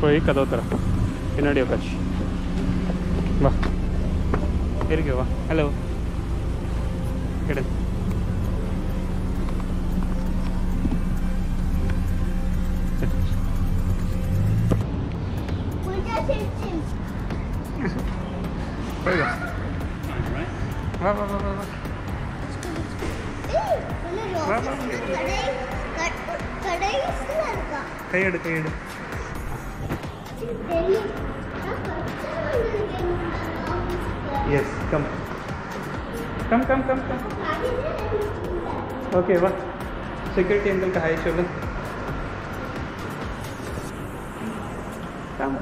போய் கதவை தர பின்னாடி உட்காச்சு வா இருக்கு வா ஹலோ கிடையாது வா வா வா வா வா வா கையெடு கையெடு yes come come come come come okay வா செக்யூரிட்டி அங்கிளுக்கு ஹாய் சொல்லு come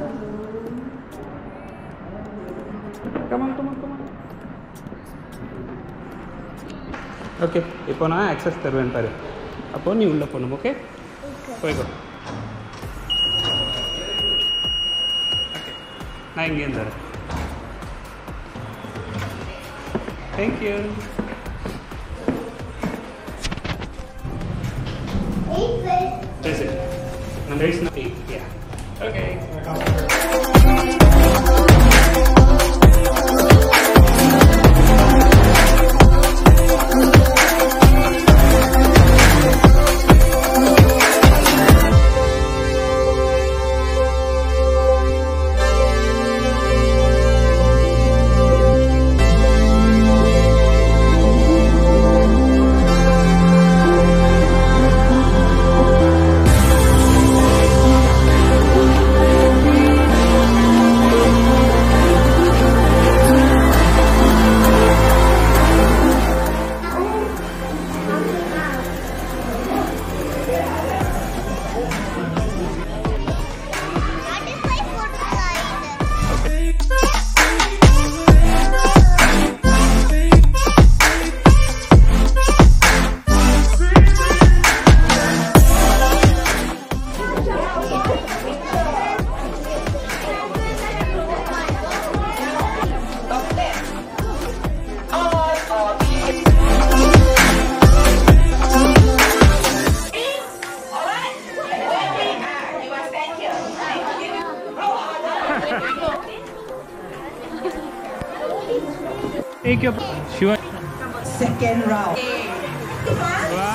come on come on come on okay இப்போ நான் ஆக்சஸ் தருவேன் பாரு அப்போ நீ உள்ளே போகணும் ஓகே போய்க்கோ நான் இங்கேருந்து தரேன் thank you That's it. And there is nothing. Yeah. Okay. Take your sure. Second round. Wow.